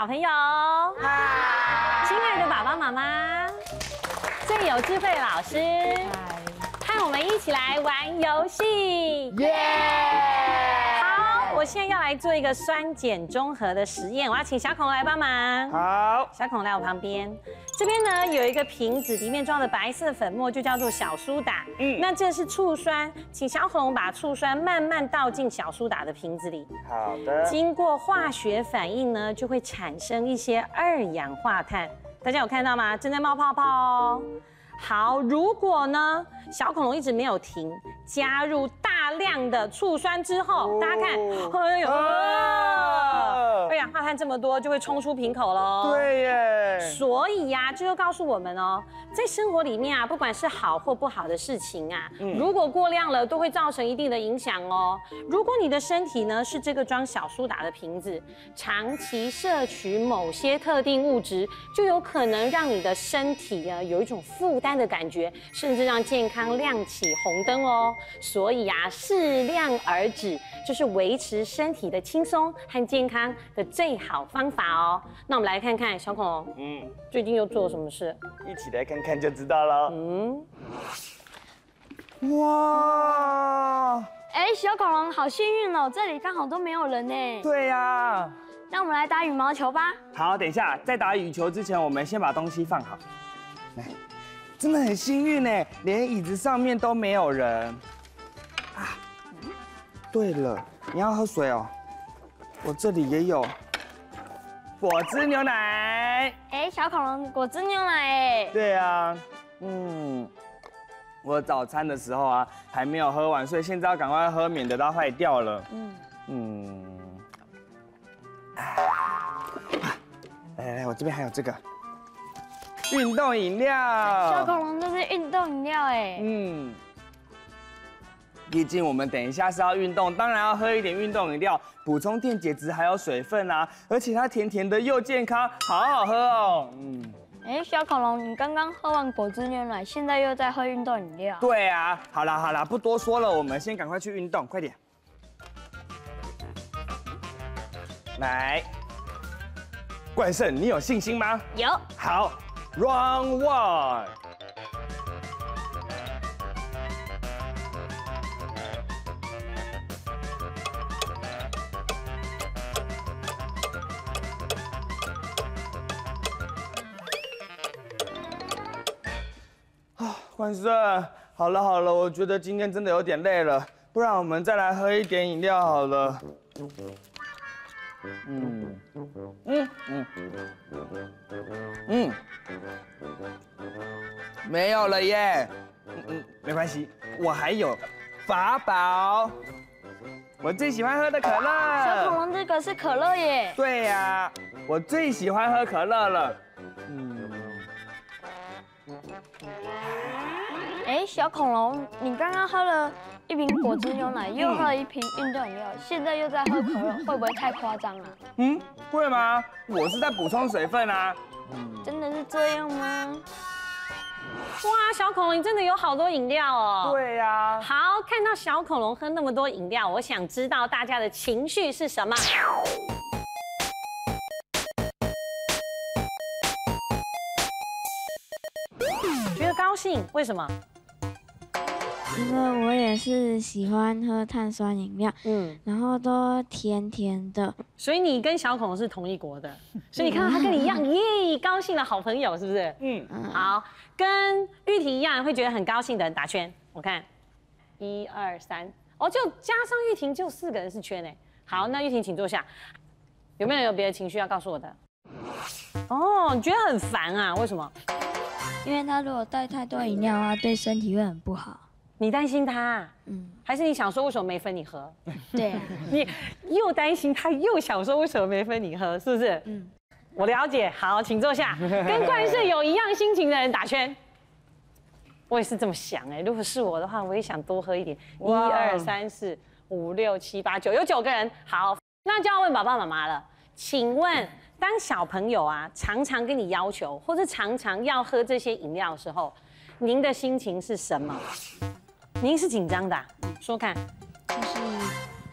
小朋友，嗨，亲爱的爸爸妈妈，最有智慧的老师，嗨，和我们一起来玩游戏，耶！好，我现在要来做一个酸碱中和的实验，我要请小恐龙来帮忙。好，小恐龙来我旁边。这边呢有一个瓶子，里面装的白色粉末就叫做小苏打。嗯，那这是醋酸，请小恐龙把醋酸慢慢倒进小苏打的瓶子里。好的。经过化学反应呢，就会产生一些二氧化碳。大家有看到吗？正在冒泡泡哦。好，如果呢小恐龙一直没有停，加入大量的醋酸之后，大家看，哎呦。二氧化碳这么多，就会冲出瓶口喽。对耶。所以呀，这就告诉我们哦，在生活里面啊，不管是好或不好的事情啊，如果过量了，都会造成一定的影响哦。如果你的身体呢是这个装小苏打的瓶子，长期摄取某些特定物质，就有可能让你的身体啊有一种负担的感觉，甚至让健康亮起红灯哦。所以啊，适量而止，就是维持身体的轻松和健康。最好方法哦，那我们来看看小恐龙，嗯，最近又做了什么事？一起来看看就知道了。嗯，哇，哎，小恐龙好幸运哦，这里刚好都没有人呢。对呀，那我们来打羽毛球吧。好，等一下，在打羽球之前，我们先把东西放好。来，真的很幸运呢，连椅子上面都没有人。啊，对了，你要喝水哦。我这里也有果汁牛奶。哎，小恐龙，果汁牛奶哎。对啊，嗯，我早餐的时候啊还没有喝完，所以现在要赶快喝，免得它坏掉了。嗯嗯。来来来，我这边还有这个运动饮料。小恐龙，这是运动饮料哎。嗯。毕竟我们等一下是要运动，当然要喝一点运动饮料，补充电解质还有水分啊！而且它甜甜的又健康，好好喝哦。嗯，哎，小恐龙，你刚刚喝完果汁牛奶，现在又在喝运动饮料？对啊，好啦好啦，不多说了，我们先赶快去运动，快点。来，冠胜，你有信心吗？有。好，Round One。冠胜，好了好了，我觉得今天真的有点累了，不然我们再来喝一点饮料好了。嗯嗯嗯嗯，没有了耶。嗯嗯，没关系，我还有法宝，我最喜欢喝的可乐。小恐龙，这个是可乐耶。对呀，我最喜欢喝可乐了。哎，小恐龙，你刚刚喝了一瓶果汁牛奶，又喝了一瓶运动饮料，现在又在喝可乐，会不会太夸张了？嗯，会吗？我是在补充水分啊。真的是这样吗？哇，小恐龙，你真的有好多饮料哦。对呀。好，看到小恐龙喝那么多饮料，我想知道大家的情绪是什么？觉得高兴，为什么？因为我也是喜欢喝碳酸饮料，嗯，然后都甜甜的，所以你跟小恐龙是同一国的，所以你看到他跟你一样，耶，高兴的好朋友是不是？嗯，好，跟玉婷一样会觉得很高兴的人打圈，我看，一二三，哦，就加上玉婷就四个人是圈呢。好，那玉婷请坐下，有没有有别的情绪要告诉我的？哦，你觉得很烦啊？为什么？因为他如果带太多饮料的话，对身体会很不好。你担心他，嗯，还是你想说为什么没分你喝？对，你又担心他，又想说为什么没分你喝，是不是？嗯，我了解。好，请坐下。跟冠胜有一样心情的人打圈。我也是这么想哎，如果是我的话，我也想多喝一点。一二三四五六七八九，有九个人。好，那就要问爸爸妈妈了。请问，当小朋友啊常常跟你要求，或者常常要喝这些饮料的时候，您的心情是什么？您是紧张的，说看，就是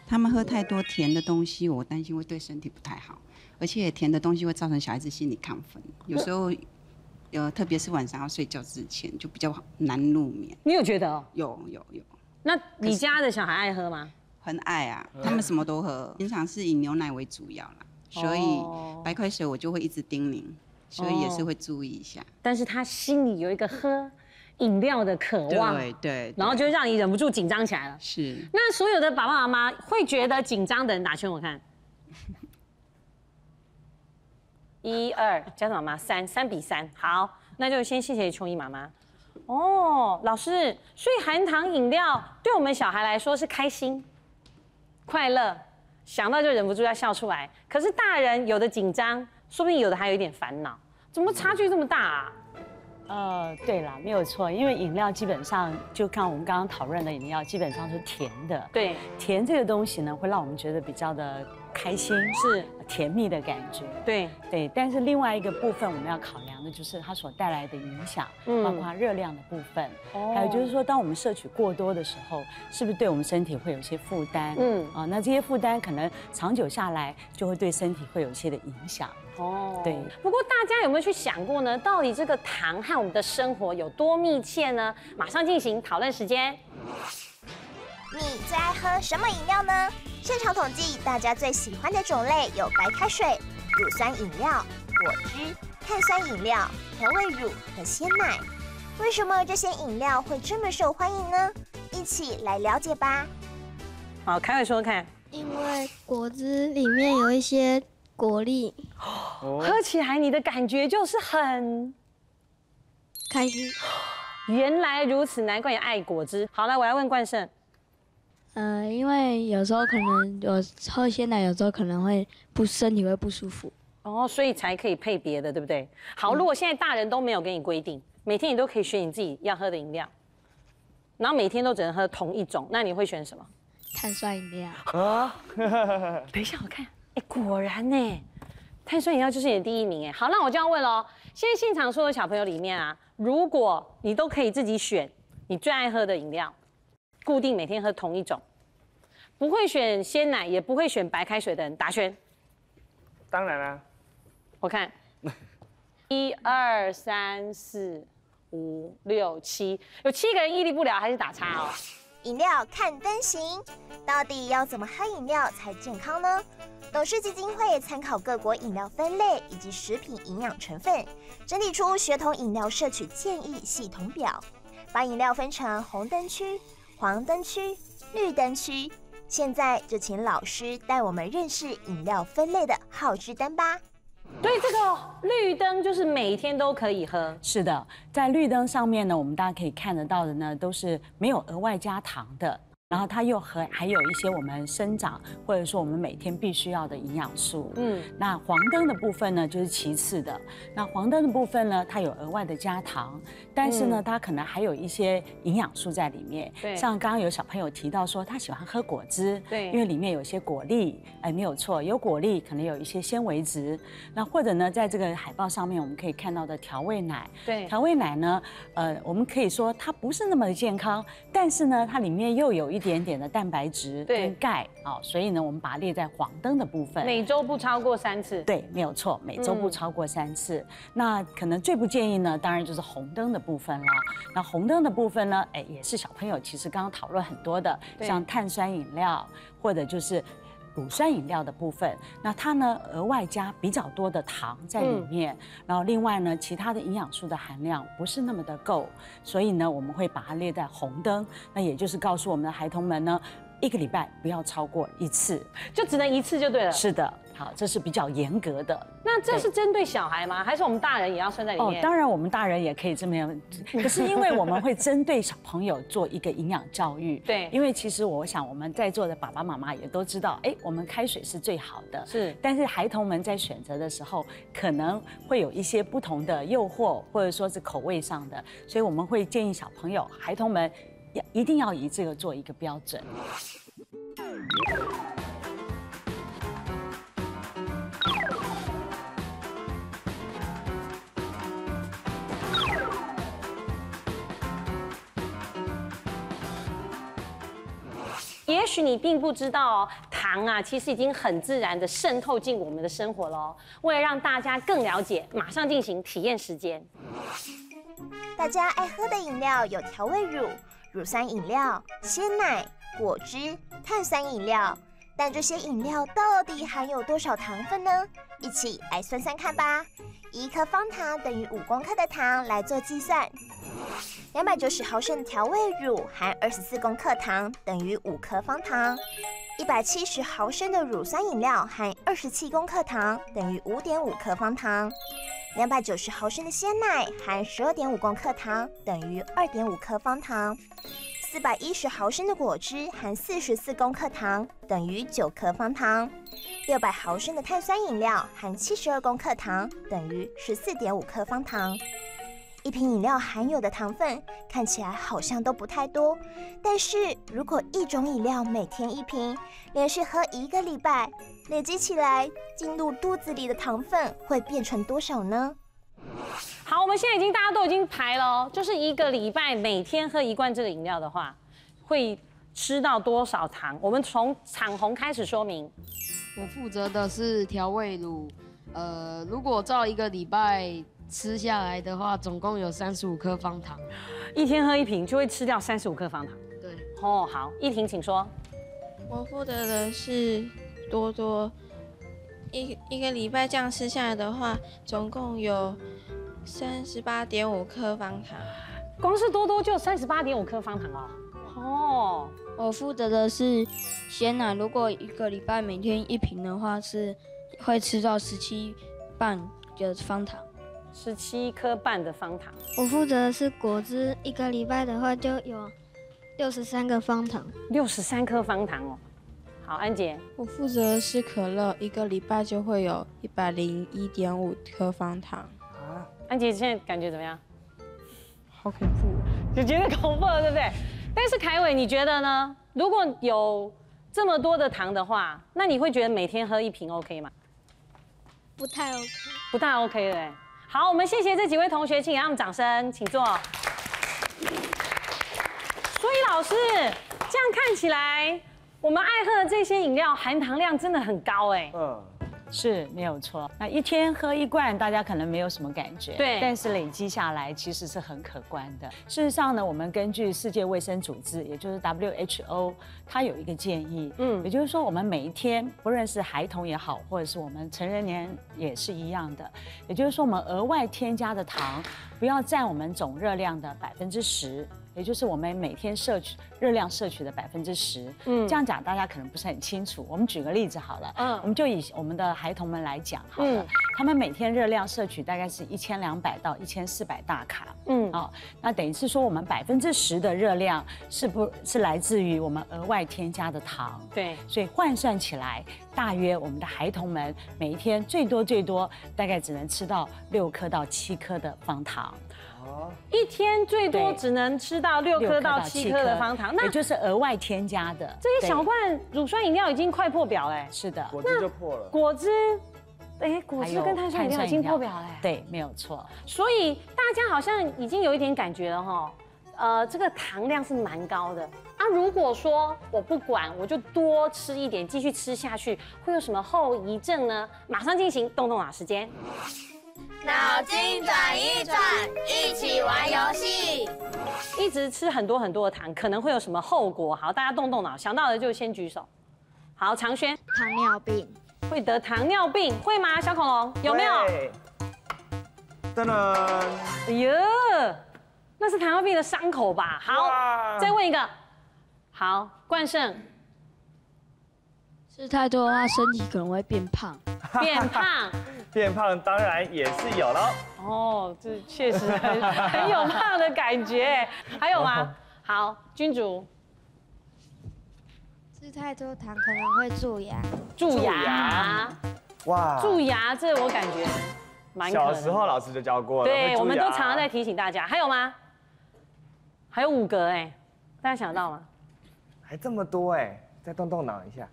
他们喝太多甜的东西，我担心会对身体不太好。而且甜的东西会造成小孩子心理亢奋，有时候，呃，特别是晚上要睡觉之前就比较难入眠。你有觉得哦？有有有，那你家的小孩爱喝吗？很爱啊，他们什么都喝，平常是以牛奶为主要啦，所以白开水我就会一直叮咛，所以也是会注意一下。但是他心里有一个喝饮料的渴望，对对，然后就让你忍不住紧张起来了。是。那所有的爸爸妈妈会觉得紧张的人打圈我看。一二，加上妈妈三，三比三。好，那就先谢谢琼怡妈妈。哦，老师，所以含糖饮料对我们小孩来说是开心、快乐，想到就忍不住要笑出来。可是大人有的紧张，说不定有的还有一点烦恼，怎么差距这么大啊？呃，对了，没有错，因为饮料基本上就看我们刚刚讨论的饮料，基本上是甜的。对，甜这个东西呢，会让我们觉得比较的开心，是甜蜜的感觉。对对，但是另外一个部分我们要考量的就是它所带来的影响，包括热量的部分，还有就是说，当我们摄取过多的时候，是不是对我们身体会有一些负担？嗯，啊，那这些负担可能长久下来就会对身体会有一些的影响。哦，对。不过大家有没有去想过呢？到底这个糖和我们的生活有多密切呢？马上进行讨论时间。你最爱喝什么饮料呢？现场统计，大家最喜欢的种类有白开水、乳酸饮料、果汁、碳酸饮料、调味乳和鲜奶。为什么这些饮料会这么受欢迎呢？一起来了解吧。好，开会说看。因为果汁里面有一些。果粒，喝起来你的感觉就是很开心。原来如此，难怪你爱果汁。好了，我要问冠胜。呃，因为有时候可能我喝鲜奶，有时候可能会不身体会不舒服。哦，所以才可以配别的，对不对？好，如果现在大人都没有给你规定，每天你都可以选你自己要喝的饮料，然后每天都只能喝同一种，那你会选什么？碳酸饮料。啊，等一下，我看。果然呢，碳酸饮料就是你的第一名哎。好，那我就要问喽。现在现场所有小朋友里面啊，如果你都可以自己选你最爱喝的饮料，固定每天喝同一种，不会选鲜奶，也不会选白开水的人，打圈。当然啦。我看，一二三四五六七，有七个人屹立不了，还是打叉哦。饮料看灯型，到底要怎么喝饮料才健康呢？董事基金会参考各国饮料分类以及食品营养成分，整理出学童饮料摄取建议系统表，把饮料分成红灯区、黄灯区、绿灯区。现在就请老师带我们认识饮料分类的好吃灯吧。所以，这个绿灯就是每天都可以喝。是的，在绿灯上面呢，我们大家可以看得到的呢，都是没有额外加糖的。然后它又和还有一些我们生长或者说我们每天必须要的营养素。嗯，那黄灯的部分呢就是其次的。那黄灯的部分呢，它有额外的加糖，但是呢，它可能还有一些营养素在里面。对，像刚刚有小朋友提到说他喜欢喝果汁，对，因为里面有一些果粒，哎，没有错，有果粒，可能有一些纤维质。那或者呢，在这个海报上面我们可以看到的调味奶，对，调味奶呢，呃，我们可以说它不是那么的健康，但是呢，它里面又有一。一点点的蛋白质跟钙啊，所以呢，我们把它列在黄灯的部分。每周不超过三次。对，没有错，每周不超过三次。那可能最不建议呢，当然就是红灯的部分了。那红灯的部分呢，哎，也是小朋友其实刚刚讨论很多的，像碳酸饮料或者就是。乳酸饮料的部分，那它呢额外加比较多的糖在里面，然后另外呢其他的营养素的含量不是那么的够，所以呢我们会把它列在红灯，那也就是告诉我们的孩童们呢，一个礼拜不要超过一次，就只能一次就对了。是的。好，这是比较严格的。那这是针对小孩吗？还是我们大人也要算在里面？哦，当然我们大人也可以这么样。可是因为我们会针对小朋友做一个营养教育。对。因为其实我想我们在座的爸爸妈妈也都知道，哎，我们开水是最好的。是。但是孩童们在选择的时候，可能会有一些不同的诱惑，或者说是口味上的，所以我们会建议小朋友、孩童们要一定要以这个做一个标准。也许你并不知道哦，糖啊，其实已经很自然地渗透进我们的生活喽。为了让大家更了解，马上进行体验时间。大家爱喝的饮料有调味乳、乳酸饮料、鲜奶、果汁、碳酸饮料，但这些饮料到底含有多少糖分呢？一起来算算看吧。一克方糖等于五公克的糖来做计算。两百九十毫升调味乳含二十四公克糖，等于五克方糖。一百七十毫升的乳酸饮料含二十七公克糖，等于五点五克方糖。两百九十毫升的鲜奶含十二点五公克糖，等于二点五克方糖。四百一十毫升的果汁含四十四公克糖，等于九克方糖。六百毫升的碳酸饮料含七十二公克糖，等于十四点五克方糖。一瓶饮料含有的糖分看起来好像都不太多，但是如果一种饮料每天一瓶，连续喝一个礼拜，累积起来进入肚子里的糖分会变成多少呢？好，我们现在已经大家都已经排了哦，就是一个礼拜每天喝一罐这个饮料的话，会吃到多少糖？我们从彩虹开始说明。我负责的是调味乳，呃，如果照一个礼拜吃下来的话，总共有三十五颗方糖，一天喝一瓶就会吃掉三十五颗方糖。对，哦，好，依婷请说。我负责的是多多，一一个礼拜这样吃下来的话，总共有三十八点五克方糖。光是多多就三十八点五克方糖哦。哦。我负责的是鲜奶，如果一个礼拜每天一瓶的话，是会吃到十七半的方糖，十七颗半的方糖。我负责的是果汁，一个礼拜的话就有六十三个方糖，六十三颗方糖哦。好，安姐，我负责的是可乐，一个礼拜就会有一百零一点五颗方糖。啊，安杰现在感觉怎么样？好恐怖，就觉得恐怖了，对不对？但是凯伟，你觉得呢？如果有这么多的糖的话，那你会觉得每天喝一瓶 OK 吗？不太 OK，不太 OK 对。好，我们谢谢这几位同学，请给他们掌声，请坐。所以老师，这样看起来，我们爱喝的这些饮料含糖量真的很高哎。嗯。是没有错，那一天喝一罐，大家可能没有什么感觉，对，但是累积下来其实是很可观的。事实上呢，我们根据世界卫生组织，也就是 WHO，它有一个建议，嗯，也就是说，我们每一天，不论是孩童也好，或者是我们成人年也是一样的，也就是说，我们额外添加的糖，不要占我们总热量的百分之十。也就是我们每天摄取热量摄取的百分之十，嗯，这样讲大家可能不是很清楚。我们举个例子好了，嗯，我们就以我们的孩童们来讲好了，他们每天热量摄取大概是一千两百到一千四百大卡，嗯，哦，那等于是说我们百分之十的热量是不是来自于我们额外添加的糖？对，所以换算起来，大约我们的孩童们每一天最多最多大概只能吃到六颗到七颗的方糖。一天最多只能吃到六颗到七颗的方糖，那也就是额外添加的。这些小罐乳酸饮料已经快破表嘞。是的，果汁就破了。果汁，哎，果汁跟碳酸饮料已经破表嘞。对，没有错。所以大家好像已经有一点感觉了哈，呃，这个糖量是蛮高的啊。如果说我不管，我就多吃一点，继续吃下去，会有什么后遗症呢？马上进行动动脑时间。脑筋转一转，一起玩游戏。一直吃很多很多的糖，可能会有什么后果？好，大家动动脑，想到的就先举手。好，长轩，糖尿病，会得糖尿病，会吗？小恐龙有没有？噔噔，哎呦，那是糖尿病的伤口吧？好，再问一个。好，冠胜，吃太多的话，身体可能会变胖。变胖。变胖当然也是有喽哦，这确实很很有胖的感觉。还有吗？好，君主，吃太多糖可能会蛀牙。蛀牙？哇！蛀牙，这我感觉蛮小时候老师就教过了。对，我们都常常在提醒大家。还有吗？还有五个哎，大家想到吗？还这么多哎，再动动脑一下。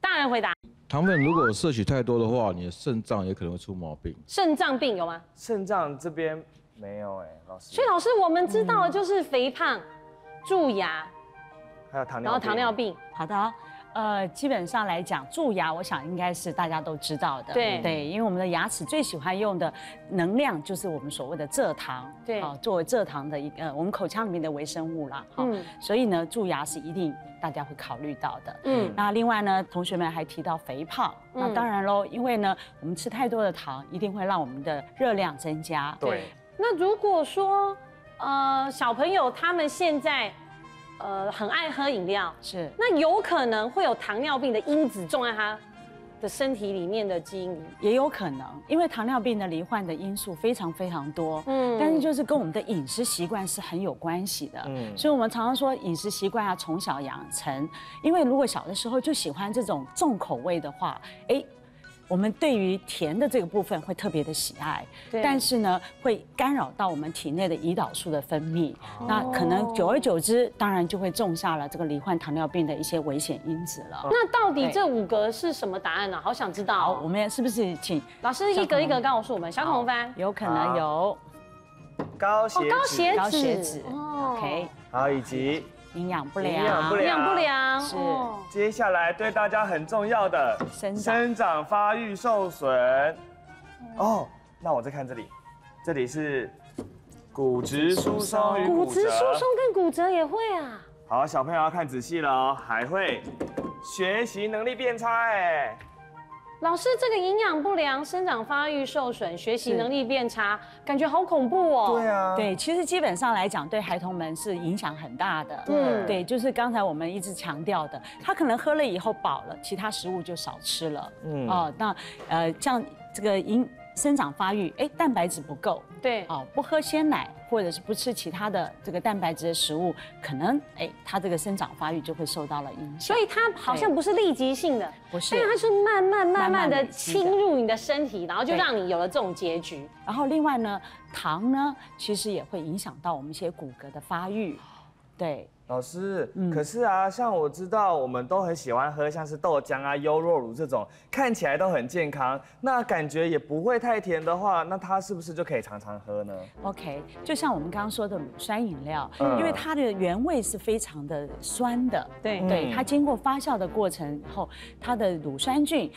大人回答。糖分如果摄取太多的话，你的肾脏也可能会出毛病。肾脏病有吗？肾脏这边没有哎，老师。所以老师，我们知道的就是肥胖、蛀牙，还有糖尿，然后糖尿病。好的，呃，基本上来讲，蛀牙，我想应该是大家都知道的。对。对，因为我们的牙齿最喜欢用的能量就是我们所谓的蔗糖，对。啊，作为蔗糖的一个我们口腔里面的微生物啦，哈、嗯。所以呢，蛀牙是一定大家会考虑到的。嗯。那另外呢，同学们还提到肥胖，那嗯当然喽，因为呢，我们吃太多的糖，一定会让我们的热量增加。对，那如果说，呃，小朋友他们现在，呃，很爱喝饮料，是，那有可能会有糖尿病的因子种在他的身体里面的基因里。也有可能，因为糖尿病的罹患的因素非常非常多，嗯。嗯，但是就是跟我们的饮食习惯是很有关系的，嗯。嗯，所以我们常常说饮食习惯要从小养成，因为如果小的时候就喜欢这种重口味的话，哎。我们对于甜的这个部分会特别的喜爱，对但是呢，会干扰到我们体内的胰岛素的分泌，哦那可能久而久之，当然就会种下了这个罹患糖尿病的一些危险因子了。那到底对这五个是什么答案呢、好想知道、哦。我们是不是请老师一个一个告诉我们。小孔帆，有可能有高血脂，哦高血脂高血脂哦，OK，好，以及营养不良，营养不良营养不良是哦接下来对大家很重要的生长生长发育受损。哦，那我再看这里，这里是骨质疏松与骨骨。质疏松跟骨折也会啊。好，小朋友要看仔细了哦，还会学习能力变差哎。老师，这个营养不良、生长发育受损、学习能力变差，感觉好恐怖哦。对啊，对，其实基本上来讲，对孩童们是影响很大的。嗯对，就是刚才我们一直强调的，他可能喝了以后饱了，其他食物就少吃了。嗯嗯，哦，那呃，像这个营生长发育，哎，蛋白质不够，对，哦，不喝鲜奶或者是不吃其他的这个蛋白质的食物，可能哎，它这个生长发育就会受到了影响。所以它好像不是立即性的，不是但它是慢慢慢慢的侵入你的身体，然后就对让你有了这种结局。然后另外呢，糖呢，其实也会影响到我们一些骨骼的发育。对，老师，嗯。可是啊，像我知道我们都很喜欢喝像是豆浆啊、优酪乳这种，看起来都很健康，那感觉也不会太甜的话，那它是不是就可以常常喝呢？OK，就像我们刚刚说的乳酸饮料，嗯。因为它的原味是非常的酸的，对。对，嗯。它经过发酵的过程后，它的乳酸菌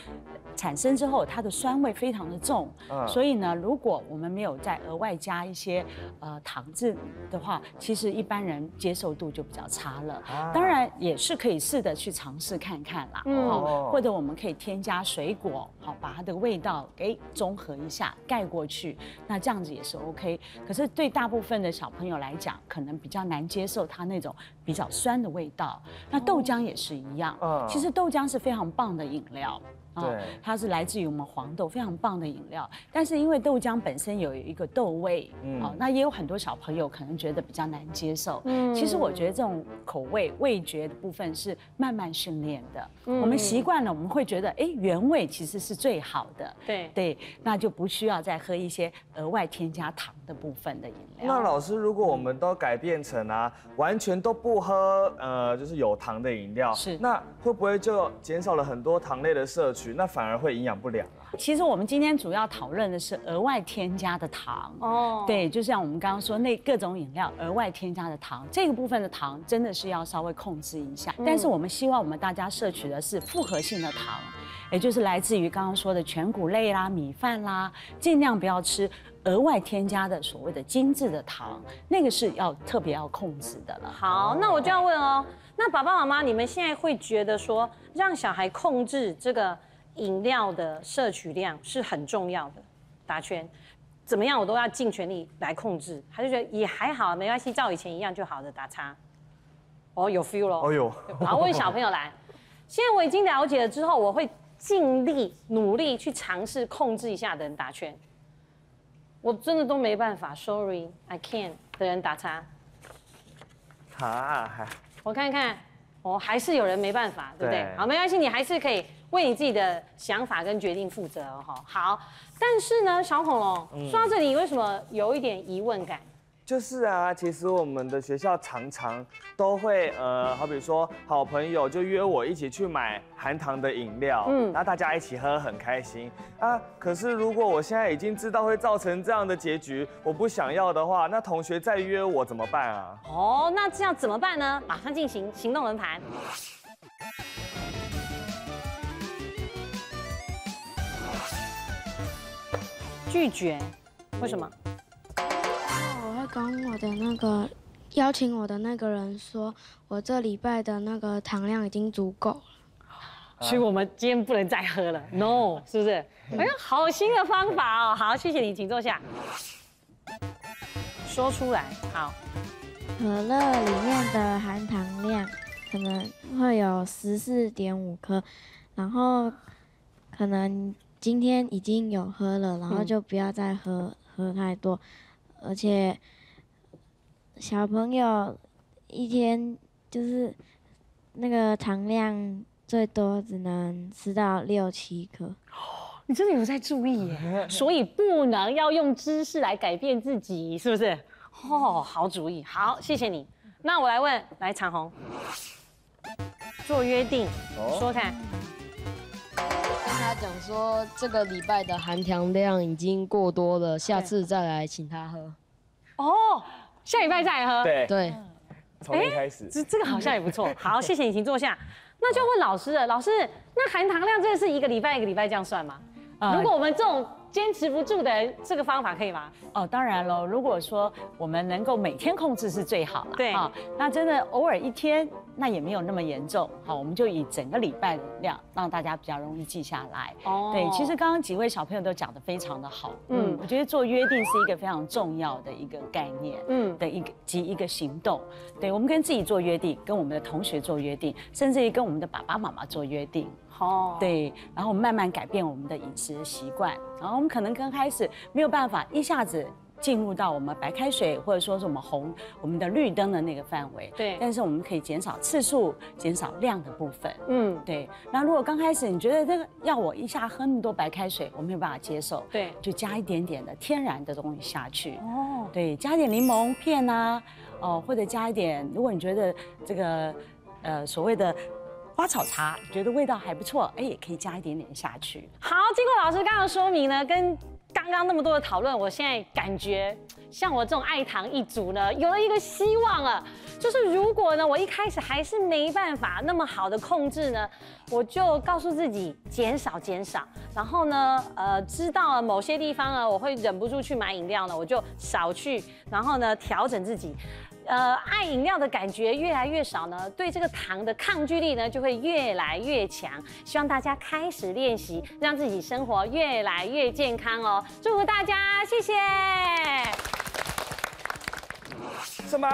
产生之后，它的酸味非常的重，嗯所以呢，如果我们没有再额外加一些呃糖质的话，其实一般人接受度就比较差了。啊当然也是可以试着去尝试看看啦，嗯哦，或者我们可以添加水果，好把它的味道给中和一下，盖过去，那这样子也是 OK。可是对大部分的小朋友来讲，可能比较难接受它那种比较酸的味道。那豆浆也是一样，嗯其实豆浆是非常棒的饮料。哦它是来自于我们黄豆，非常棒的饮料。但是因为豆浆本身有一个豆味，嗯哦，那也有很多小朋友可能觉得比较难接受。嗯其实我觉得这种口味味觉的部分是慢慢训练的。嗯我们习惯了，我们会觉得，哎，原味其实是最好的。对对，那就不需要再喝一些额外添加糖的部分的饮料。那老师，如果我们都改变成啊，完全都不喝呃，就是有糖的饮料，是那会不会就减少了很多糖类的摄取？那反而会营养不良啊？其实我们今天主要讨论的是额外添加的糖。哦，对，就像我们刚刚说，那各种饮料额外添加的糖，这个部分的糖真的是要稍微控制一下。但是我们希望我们大家摄取的是复合性的糖，也就是来自于刚刚说的全谷类啦、米饭啦，尽量不要吃额外添加的所谓的精致的糖，那个是要特别要控制的了。好，那我就要问哦，那爸爸妈妈，你们现在会觉得说，让小孩控制这个饮料的摄取量是很重要的？打圈，怎么样我都要尽全力来控制，他就觉得也还好，没关系，照以前一样就好的打叉。哦，有 feel 咯。哦呦，好，问小朋友来，现在我已经了解了之后，我会尽力努力去尝试控制一下的人打圈。我真的都没办法，sorry，I can't 的人打叉。啊，还我看看，哦，还是有人没办法，对不对？对好，没关系，你还是可以为你自己的想法跟决定负责哦。哈好，但是呢，小恐龙，嗯说到这里，你为什么有一点疑问感？就是啊，其实我们的学校常常都会呃，好比说好朋友就约我一起去买含糖的饮料，嗯，那大家一起喝很开心。啊，可是如果我现在已经知道会造成这样的结局，我不想要的话，那同学再约我怎么办啊？哦，那这样怎么办呢？马上进行行动轮盘。拒绝，为什么？跟我的那个邀请我的那个人说，我这礼拜的那个糖量已经足够了。所以我们今天不能再喝了，no，是不是？哎呀，好新的方法哦！好，谢谢你，请坐下。说出来，好。可乐里面的含糖量可能会有十四点五克，然后可能今天已经有喝了，然后就不要再喝喝太多，而且小朋友一天就是那个糖量。最多只能吃到六七颗，你真的有在注意耶，所以不能要用知识来改变自己，是不是？哦，好主意，好，谢谢你。那我来问，来长虹，做约定，说看，跟他讲说这个礼拜的含糖量已经过多了，下次再来请他喝。哦，下礼拜再来喝，对对，从一开始，这这个好像也不错。好，谢谢你，请坐下。那就问老师了，老师，那含糖量真的是一个礼拜一个礼拜这样算吗？如果我们这种坚持不住的这个方法可以吗？哦，当然喽。如果说我们能够每天控制是最好了。对啊，那真的偶尔一天。那也没有那么严重，好，我们就以整个礼拜的量，让大家比较容易记下来。哦，对，其实刚刚几位小朋友都讲得非常的好，嗯，我觉得做约定是一个非常重要的一个概念，嗯，的一个及一个行动。对，我们跟自己做约定，跟我们的同学做约定，甚至于跟我们的爸爸妈妈做约定。哦，对，然后慢慢改变我们的饮食习惯，然后我们可能刚开始没有办法一下子。进入到我们白开水或者说是我们红我们的绿灯的那个范围，对。但是我们可以减少次数，减少量的部分，嗯，对。那如果刚开始你觉得这个要我一下喝那么多白开水，我没有办法接受，对，就加一点点的天然的东西下去，哦，对，加点柠檬片啊，哦，或者加一点，如果你觉得这个呃所谓的花草茶觉得味道还不错，哎，也可以加一点点下去。好，经过老师刚刚说明呢，跟。刚刚那么多的讨论，我现在感觉像我这种爱糖一族呢，有了一个希望了。就是如果呢，我一开始还是没办法那么好的控制呢，我就告诉自己减少减少。然后呢，呃，知道某些地方呢，我会忍不住去买饮料呢，我就少去。然后呢，调整自己。呃，爱饮料的感觉越来越少呢，对这个糖的抗拒力呢就会越来越强。希望大家开始练习，让自己生活越来越健康哦。祝福大家，谢谢。什么？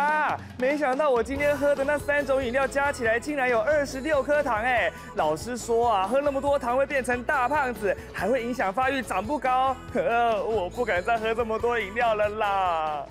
没想到我今天喝的那三种饮料加起来竟然有二十六颗糖哎！老师说啊，喝那么多糖会变成大胖子，还会影响发育，长不高。呵，我不敢再喝这么多饮料了啦。